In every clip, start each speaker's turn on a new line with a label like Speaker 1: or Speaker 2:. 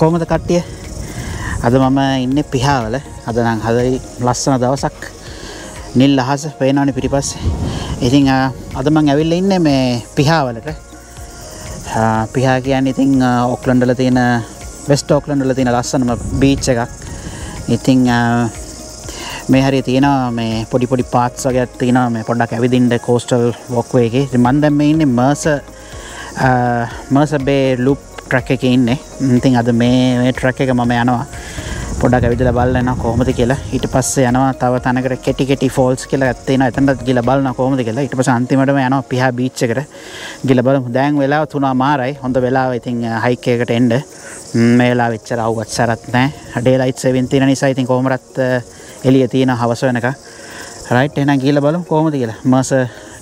Speaker 1: කෝමද කට්ටිය? අද මම ඉන්න පිහාවල. අදනම් හදයි ලස්සන දවසක් නිල් අහස පේනවන පිටිපස්සේ. ඉතිං අදමං ඇවිල්ල ඉන්න මේ පිහාවලට. පිහා කියන්න ඉතිං ඔක්ලන්ඩල තියෙන වෙස්ට ඕක්ලන්ඩල තියෙන ලස්සනම බීච්ච එකක්. ඉතිං මේ හරි තියෙනවා මේ පොඩි පොඩි පාත්ස් වගේ තියෙනවා. මේ පොඩ්ඩක් ඇවිදින්ට කෝස්ටල් වොක්වේ එක. මන්දම ඉන්න මර්ස මර්සබේ ලුප් ට්‍රක් එක ඉන්නේ. ඉතින් අද මේ ට්‍රක් එක මම යනවා. පොඩක් ඇවිදල බලන්න කොහොමද කියලා. ඊට පස්සේ යනවා තව තනකට කෙටි කෙටි ෆෝල්ස් කියලා ඇත්තේන එතනට ගිල බලන්න කොහොමද කියලා. ඊට පස්සේ අන්තිමටම යනවා පිහා බීච් එකට. ගිල බලමු. දැන් වෙලාව තුනා මාරයි. හොඳ වෙලාව ඉතින් හයික් එකකට එන්න. මේ වෙලාව එච්චර අවුවත් සරත් නැහැ ඩේ ලයිට් 7 තියෙන නිසා ඉතින් කොහොමවත් එළිය තියෙන හවස වෙනකන්. රයිට් එහෙනම් ගිහලා බලමු කොහොමද කියලා. මර්ස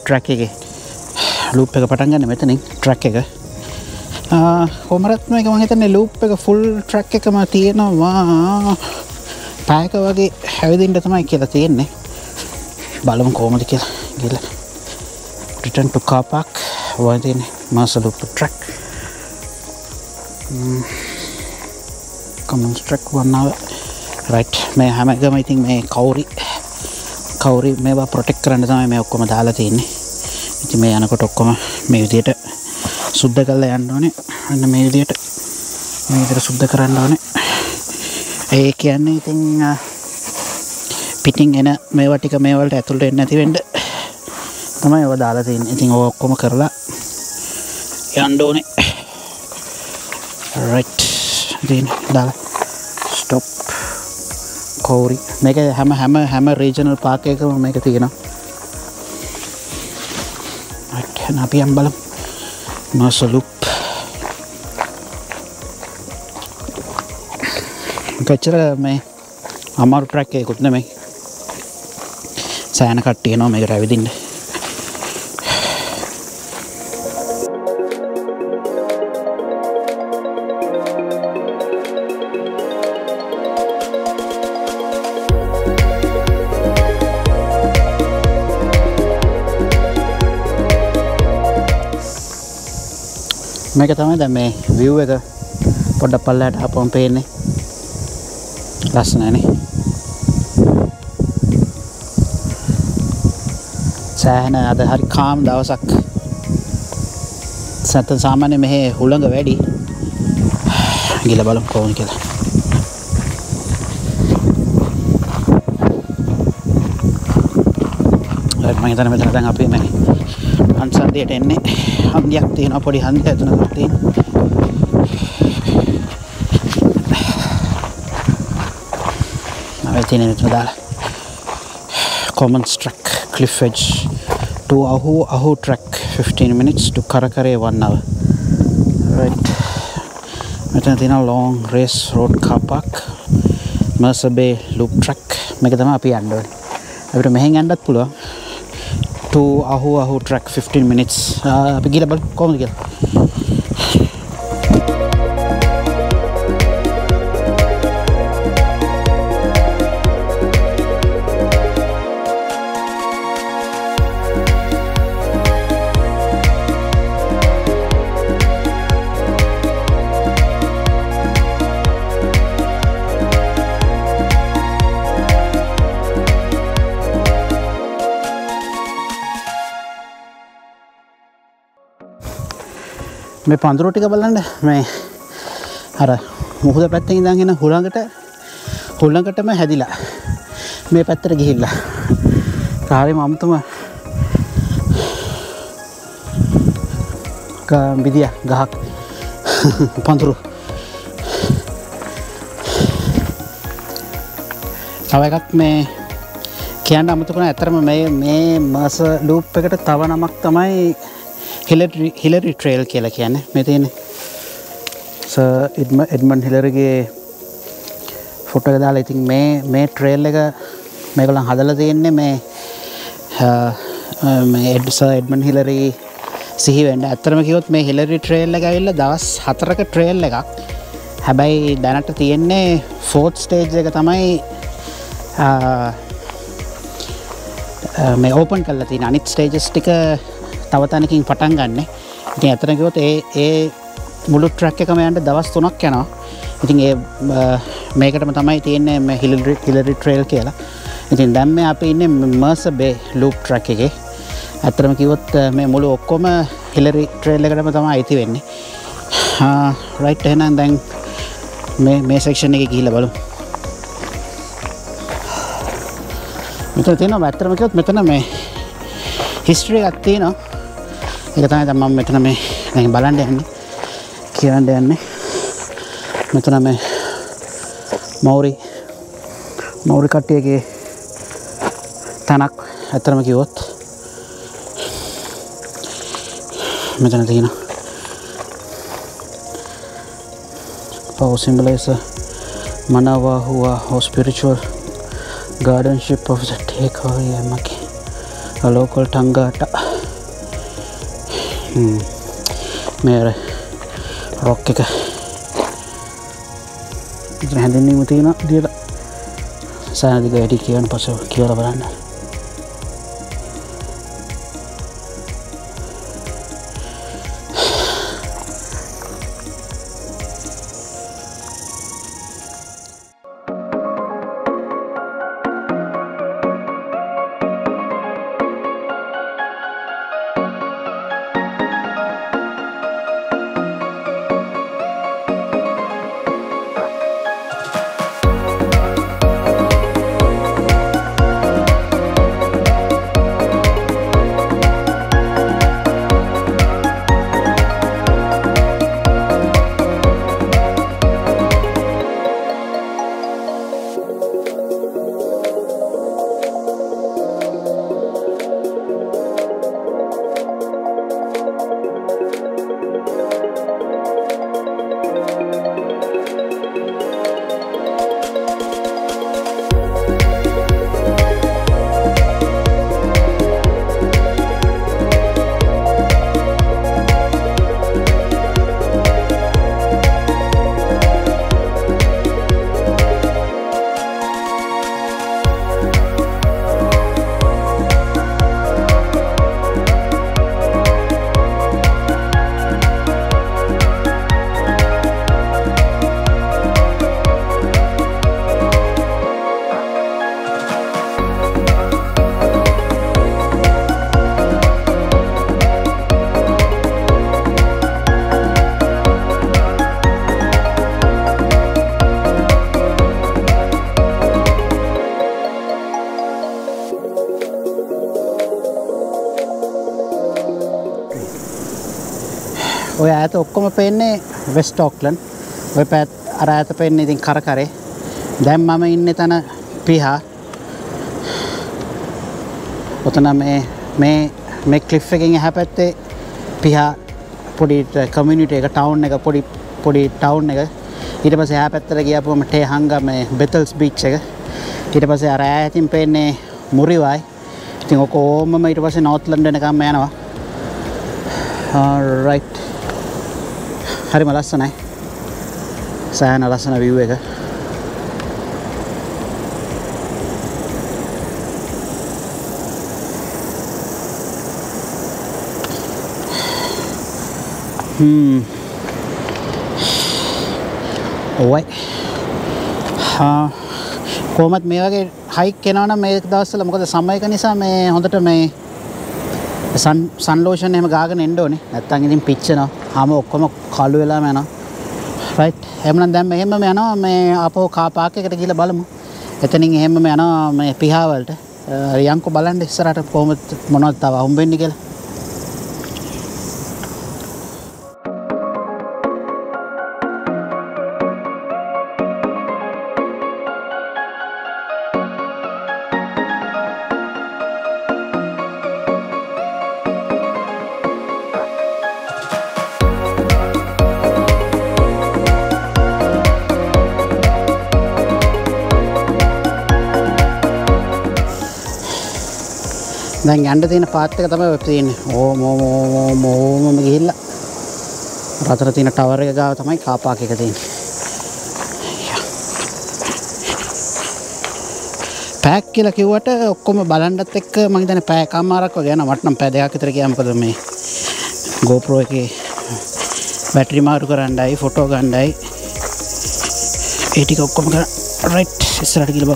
Speaker 1: ට්‍රැක් එකේ. ලූප් එක පටන් ගන්න මෙතනින් ට්‍රැක් එක. හොමරත්ම එක මහිතන්නේ ලූප් එක ෆුල් ට්‍රක් එකම තියෙනවා. පෑක වගේ හැවිදින්ට තමයි කියලා තියෙන්නේ. බලමු කෝමද කියලා ගිල රිටන් කාපාක් වතින මාස ලුප් ට්‍රක් කමස්ට්‍රක් වන්නාව. රයිට් මේ හැම එකම ඉතින් මේ කවුරි කවුරි මේවා ප්‍රොටෙක් කරන්න තමයි මේ ඔක්කොම දාලා තියන්නේ. ඉති මේ යනකොට ඔක්කොම මේ විදියට සුද්ධ කල්ල යන්න ඕනේ අන්න මේ විදියට මේ විදියට සුද්ධ කරන්න ඕනේ ඒ කියන්නේ ඉතින් පිටින් එන මේවා ටික මේවලට ඇතුළට එන්න නැති වෙන්න තමයි ඒවා දාලා තියෙන්නේ. ඉතින් ඕක ඔක්කොම කරලා යන්න ඕනේ. right. ඉතින් දාලා stop කෝරි මේක හැම හැම හැම රීජනල් පාක් එකකම මේක තියෙනවා. right. අපි යම් බලමු. මාසලුප්. කච්චර මේ අමාරු ට්‍රැක් එකකුත් නෙමෙයි. සෑන කට්ටියනවා මේකට ඇවිදින්න. මේක තමයි දැන් මේ view එක පොඩ්ඩක් පල්ලයට ආපුවම පේන්නේ. ලස්සනනේ සෑහෙන අද හරි කාම් දවසක්. සත සාමාන්‍ය මෙහෙ හුළඟ වැඩි. ගිල බලමු කොහොමද කියලා. මම හිතන්නේ මෙතන දැන් අපි මේ අන්සන්දියට එන්නේ. හන්දියක් තියෙනවා පොඩි හන්දියක් එතන තියෙනවා මම තියෙන මෙතන දාලා. Common track cliff edge to ahu ahu track 15 minutes to karakare 1 hour. Right. මෙතන තියෙනවා long race road car park mercer bay loop track. මේක තමයි අපි යන්න ඕනේ. අපිට මෙහෙන් යන්නත් පුළුවන්. to Ahu Ahu track 15 minutes. Uh, gila bal, kau gila. මේ පඳුරු ටික බලන්න. මේ අර මුහුද පැත්තෙන් ඉඳන් එන හුළඟට හුළඟටම හැදිලා මේ පැත්තට ගිහිල්ලා. කාරෙම අමුතුම විදිය ගහක් පඳුරු. තව එකක් මේ කියන්න අමතකුණ ඇතරම මේ මේ මස ලූප් එකට තව නමක් තමයි හිලරි ට්‍රේල් කියලා කියන්න. මෙතින ඉම එඩමන් හිලරගේ ෆොට්ටක දාලා ඉතින් මේ මේ ට්‍රේල් එක මේකලන් හදල තියෙන්නේ මේ එඩ්ස එඩමන් හිලරී සිහිවෙන්ට ඇත්තරම කිවොත් මේ හිලරි ට්‍රේල් එක ඇවිල්ල දවස් හතරක ට්‍රේල් එකක්. හැබැයි දැනට තියෙන්නේ ෆෝට් ස්ටේජ් එක තමයි මේ ඕපන් කල්ල තින අනිත් ස්ටේජස් ටික තවතනකින් පටන් ගන්න. ඉතින් ඇතනකිවොත් ඒ ඒ මුළු ට්‍රක් එකම යන්ට දවස් තුනක් යනවා. ඉතින් ඒ මේකටම තමයි තියන්නේ මේ හිල්රි හිලරි ට්‍රේල් කියලා. ඉතින් දැම්ම අපි ඉන්න මර්ස බේ ලූප් ට්‍රක් එක. ඇත්තරම කිවොත් මේ මුළු ඔක්කොම හිලරි ට්‍රේල් එකටම තම අයිති වෙන්නේ. රයිට් එහෙනම් දැන් මේ සෙක්ෂණ එක ගිහිල බලු මෙතන තියෙනවා ඇත්තරම කිව්වොත් මෙතන මේ හිස්ටරි එකක් තියෙනවා ඒක තමයි දැන් මම මෙතන මේ දැන් බලන්න යන්නේ. කියන්න යන්නේ. මෙතන මේ මෞරි මෞරි කට්ටියගේ තැනක් ඇත්තරම කිව්වොත් මෙතන තියෙන පව් සිම්බලයිස මනවා හුවා හෝ spiritual gardenship of the takeaway maki a local tangata මේ රොක් එක. හැඳින්වීම තියෙන දියට සෑනදික වැඩි කියවන පස කියවල බලන්න. ඔය ඇත ඔක්කොම පෙන්නේ වෙස්ට ඕක්ලන් ඔය පැත් අර ඇත පෙන්නේ ඉතින් කර කරේ දැන් මම ඉන්න තැන පිහා. ඔතන මේ මේ මේ ක්ලිෆ් එකෙන් එහා පැත්තේ පිහා පොඩි කමියුනිටි එක ටවුන් එක පොඩි පොඩි ටවුන් එක. ඊට පස්සේ එහා පැත්තට ගියාපුවම ටේ හංගා මේ බෙතල්ස් බීච් එක. ඊට පස්සේ අර ඈතින් පේන්නේ මුරිවයි. ඉතින් ඔක ඕමම ඊට පස්සේ නෝත් ලන්ඩන් එකම යනවා රයිට් හරිම ලස්සනයි. සෑහන ලස්සන විව් එක. ඔවයි කෝමත් මේ වගේ හයි කෙනවන මේ දවස්සල මොකද සමයක නිසා මේ හොඳට මේ සන්ලෝෂන් එම ගාගෙන එන්ඩෝනේ නැත්තන් ඉතින් පිච්චනවා. හම ඔක්කොම කල්ු වෙලා මැන රයි් එමන දැම් එහෙම යනවා මේ අපෝ කාපාකකට කියල බලමු. එතනින් එහෙම යනවා මේ පිහාවලට. යංකු බලන්ඩ ඉස්සරට කොහොමත් මොනොත්තාව හුම්බෙන්ඩි කියලා. දැන් යන්න තියෙන පාත් එක තමයි ඔය තියෙන්නේ. ඕම ඕම ඕම ඕමම ගිහිල්ලා. රතර තියෙන ටවර් එක ගාව තමයි කාර් පාක් එක තියෙන්නේ. පැක් කියලා කිව්වට ඔක්කොම බලන්නත් එක්ක මම හිතන්නේ පැය කමාරක් වගේ යනවා. මට නම් පැය දෙකක් විතර ගියා මොකද මේ GoPro එකේ බැටරි මාරු කරන්නයි ෆොටෝ ගන්නයි. ඒටික ඔක්කොම කර රයිට් ඉස්සරට කියල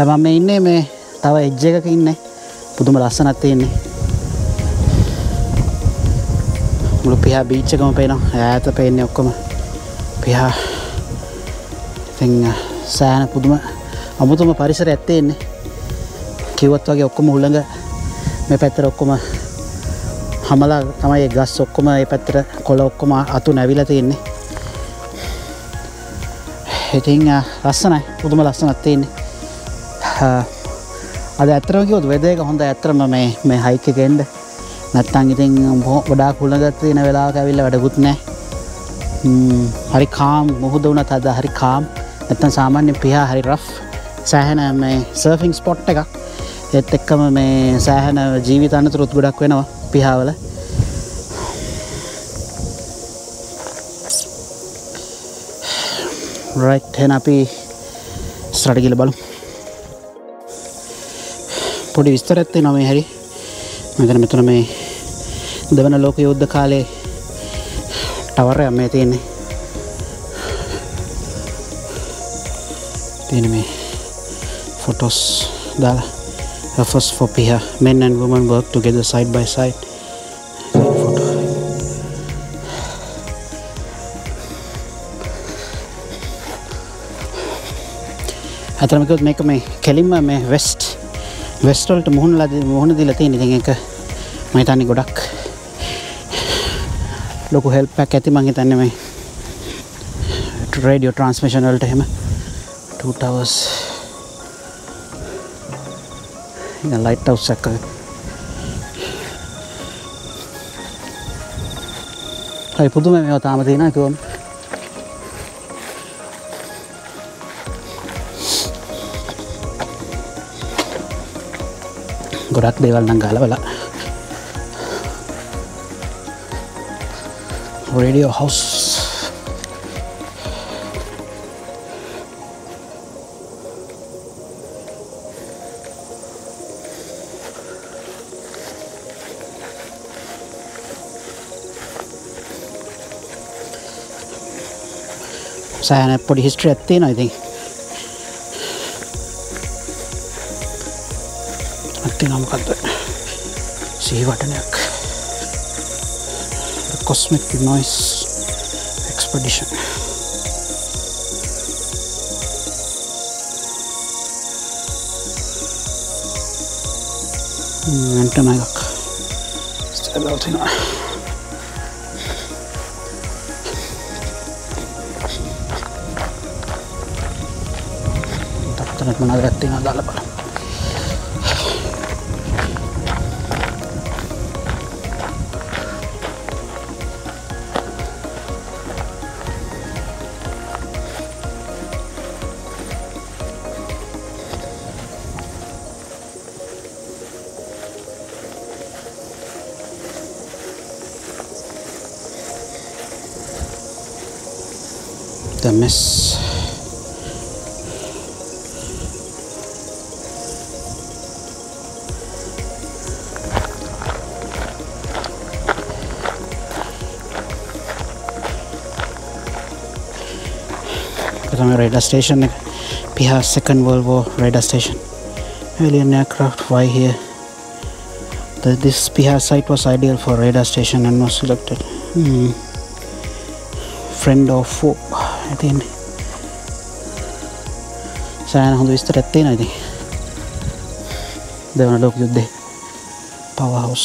Speaker 1: දමම් මේ ඉන්නේ මේ තව එජ්ජ එකක ඉන්න. පුදුම ලස්සනත් තියෙන්නේ. මුළු පිහා බීච්චකම පේනවා. ඈත පේන්නේ ඔක්කොම. පිහා ඉතින් සෑහන පුදුම අමුතුම පරිසර ඇත්තේන්නේ කිව්වත් වගේ ඔක්කොම හුළඟ මේ පැත්තට ඔක්කොම හමලා තමයි ඒ ගස් ඔක්කොම ඒ පැත්තට කොළ ඔක්කොම අතු නැවිලා තියෙන්නේ. ඉතින් ලස්සනයි. පුදුම ලස්සනක් තියෙන්නේ. අද ඇතරම කිවොත් වෙදේක හොඳ ඇතරම මේ මේ හයික එකෙන්ඩ නැත්තං ඉතින් ගොඩා කුළගත් තියෙන වෙලා ඇවිල්ල වැඩකුත් නෑ. හරි කාම් මුහුද වුණත් අද හරි කාම් නැත්තන් සාමාන්‍ය පිහා හරි රෆ් සෑහෙන මේ සර්ෆිං ස්පොට් එකක්. එත් එක්කම මේ සෑහෙන ජීවිත අනතුරුත් ගොඩක් වෙනවා පිහාවල රයිට් හෙන අපි ස්ටඩිගිල බලු පොඩි විස්තරඇත්තේ නොමේ හැරි. මෙතන මෙතන මේ දෙවන ලෝක යුද්ධ කාලේ ටවරයක් මේ තියෙන්නේ. තියෙන මේ ෆොටොස් දාලා. Efforts for PIHA men and women work together side by side. Photo. අතරමකත් මේක මේ කෙලින්ම මේ වෙස්ට් වෙස්ටල්ට මුහුණ ලද මුහුණ දිල තියෙන ඉතින් එක මහිතන්නේ ගොඩක් ලොකු හෙල්පක් ඇති මං හිතන්නේ මේ රේඩියෝ ට්‍රන්ස්මිෂන් වලට එහෙම. 2 towers. ඉතින් ලයිට් හවුස් එකක හරි පුදුම මේවා තාම තියෙනවා කිව්වම. ගොඩක් දේවල් නම් ගලවලා රේඩියෝ හවස් සෑන පොඩි හිස්ට්‍රිය ඇත්තේ නොයිතින් තියෙනවා මොකද්ද? සිහි වටනයක්. The cosmic noise expedition. වෙන්ටම එකක් ස්ටබල් තියෙනවා. තත්තරක් මොනවද ගත්තේ නේද බලන්න. this. Katame radar station, Bihar Second World War radar station. Alien aircraft fly here. The, this Bihar site was ideal for radar station and was selected. Hmm. Friend of foe. ඇතින්නේ සෑන හොඳ විස්තර ඇත්තේ නති දෙවන ලෝක යුද්ධේ. පවහවස්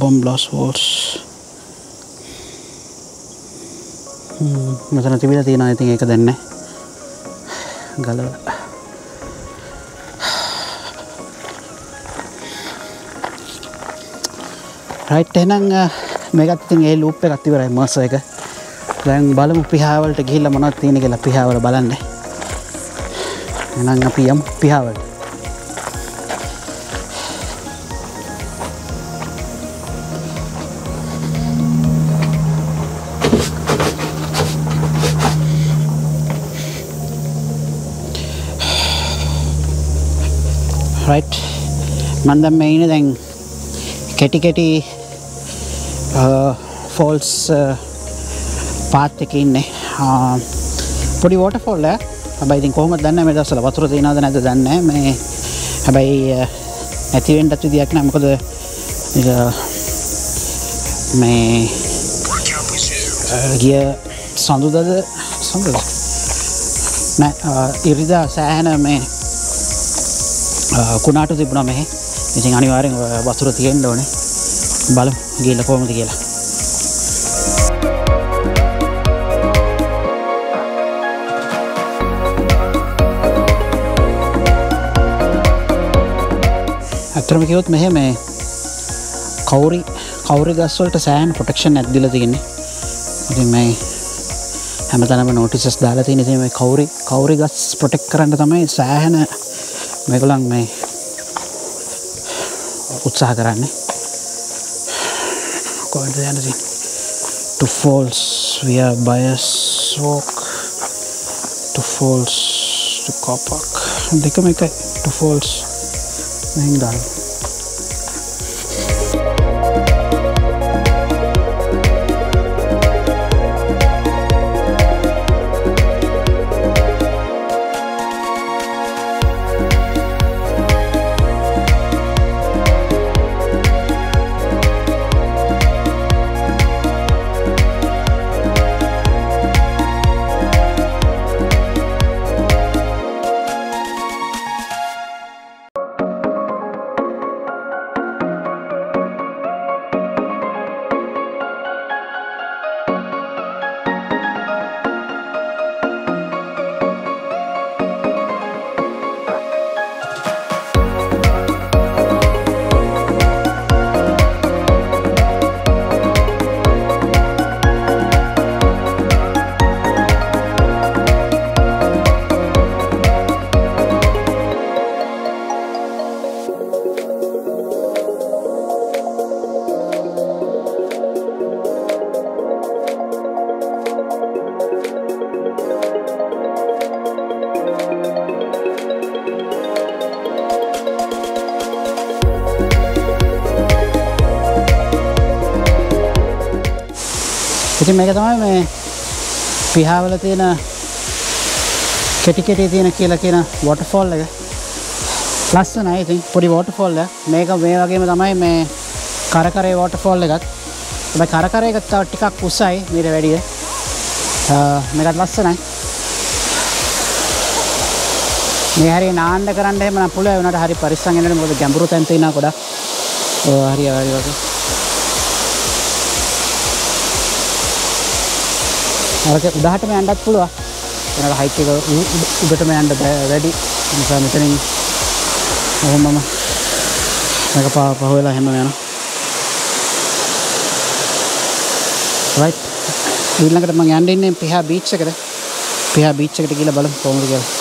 Speaker 1: බොම් බ්ලස් වෝල්ස් මෙතන තිබිල තියෙන ඉතින් එක දෙන්න ගලවල. රයිට් එහෙනම් මේකත් ඉතින් ඒ ලූප් එකක් ඉවරයි මාස එක. දැන් බලමු පිහාවලට ගිහිල්ලා මොනවද තියෙන කියලා පිහාවල බලන්න. එහෙනම් අපි යමු පිහාවලට. රයිට් මන් දැන් මේ ඉන්නේ දැන් කෙටි කෙටි ෆෝල්ස් පාත් එක ඉන්නේ. පොඩි වෝටෆෝල් හැබැයි ඉතින් කොහොමද දන්නේ මේ දවස්වල වතුර තියනවද නැද්ද දන්නේ නැහැ. මේ හැබැයි ඇති වෙන්නත් විදියක් නැහැ. මොකද මේ ගිය සඳුදද සඳුද? නෑ ඉරිදා සෑහෙන මේ කුණාටු තිබුණා මෙහෙ. ඉතින් අනිවාර්යෙන් වතුර තියෙන්න ඕනේ. බලමු ගිහලා කොහොමද කියලා. ඇත්තරම කිවොත් මෙහෙ මේ කවුරි කවුරි ගස්වලට සෑන් පොටක්ෂන් ඇද්දිල තියන්නේ. ඉතින් මේ හැමතනම නෝටිසස් දාලා තියෙන ඉතින් මේ කවුරි කවුරි ගස් ප්‍රොටෙක්ට් කරන්න තමයි සෑහෙන මේගොල්ලන් මේ උත්සාහ කරන්නේ. කොහෙන්ද යන්න තියෙන්නේ to falls via bias walk to falls to copak දෙකම එකයි. To महँगा ඉතින් මේක තමයි මේ පිහාවල තියෙන කෙටි කෙටි තියෙන කියලා කියන වොටර්ෆෝල් එක. ලස්සනයි ඉතින් පොඩි වෝටර්ෆෝල් එක. මේක මේ වගේම තමයි මේ කරකරේ වෝටර්ෆෝල් එකත් හැබැයි කරකරේ එක තව ටිකක් උසයි මීට වැඩිය. මේකත් ලස්සනයි. මේ හරි නාන්න කරන්න එහෙම නම් පුළුවන් වුණාට හරි පරිස්සම් වෙන්න මොකද ගැඹුරු තැන් තියෙනවා ගොඩක්. ඕ හරි හරි වගේ. අරක උඩහටම යන්නත් පුළුවන්. එනට හයික් එක උ- උඩ- උඩටම යන්න බෑ වැඩි. ඒ නිසා මෙතනින් ඔහොමම මේක පහ පහ වෙලා හැම යනවා රයිට් ඊළඟට මම යන්න ඉන්නේ පිහා බීච් එකට පිහා බීච් එකට ගිහලා බලමු කොහොමද කියලා.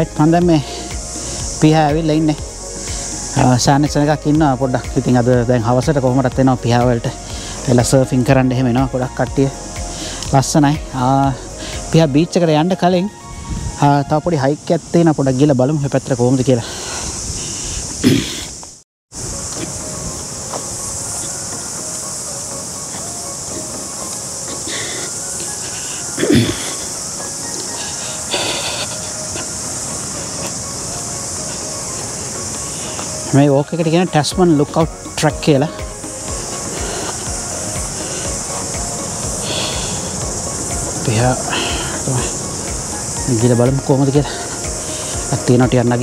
Speaker 1: රයිට් මම දැන් මේ පිහා ඇවිල්ලා ඉන්නේ. සෑනසන එකක් ඉන්නවා පොඩ්ඩක්. ඉතින් අද දැන් හවසට කොහොමටත් එනවා පිහා වලට. එලා සර්ෆින් කරන්න එහෙම එනවා ගොඩක් කට්ටිය. ලස්සනයි. ආ, පිහා බීච් එකට යන්න කලින් ආ, තව පොඩි හයික් එකක් තියෙනවා. පොඩ්ඩක් ගිහලා බලමු මේ පැත්තට කොහොමද කියලා. මේ ඕක එකට කියන ටැස්මන් ලුක්ව් ට්‍රක් කියලා. පිහා ගිල බලමු කොහොමද කියලා. අත්තියනට යන්න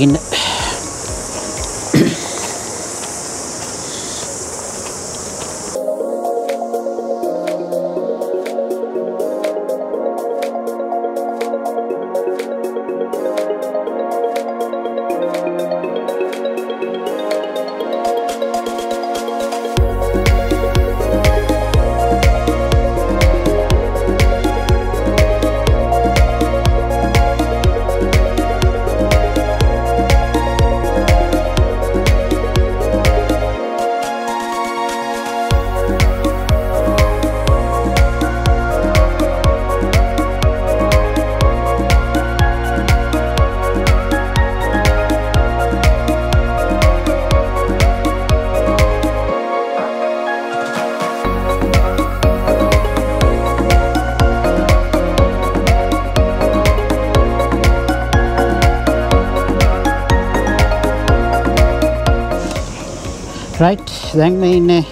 Speaker 1: රයිට් දැන් මේ ඉන්නේ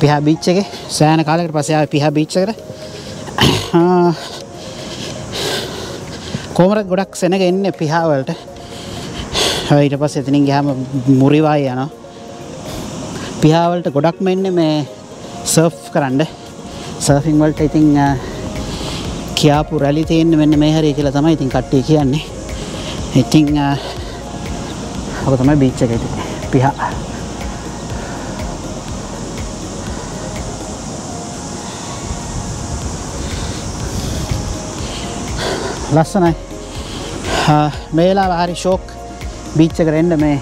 Speaker 1: පිහා බීච් එකේ. සෑහෙන කාලයකට පස්සේ ආවේ පිහා බීච් එකට. ආ, කොහමද ගොඩක් සෙනග එන්නේ පිහා වලට? ආ, ඊට පස්සේ එතනින් ගියාම මුරිවායි යනවා. පිහා වලට ගොඩක්ම එන්නේ මේ සර්ෆ් කරන්න. සර්ෆින් වලට ඉතින් ආ, කියාපු රැලි තියෙන්නේ මෙන්න මේ හරිය කියලා තමයි ඉතින් කට්ටිය කියන්නේ. ඉතින් ආ, ඔක තමයි බීච් එක. ඉතින් පිහා ලස්සනයි. ආ, මේ වෙලාව හරි ෂෝක් බීච් එකට එන්න මේ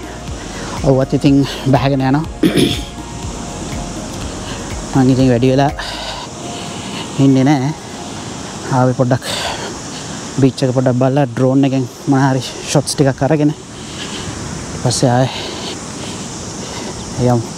Speaker 1: ඔවත් ඉතින් බැහැගෙන යනවා. මං ඉතින් වැඩි වෙලා ඉන්නේ නෑ ආවේ පොඩ්ඩක් බීච් එක පොඩ්ඩක් බලලා ඩ්‍රෝන් එකෙන් මොනවා හරි ෂොට්ස් ටිකක් අරගෙන ඊට පස්සේ ආයේ යමු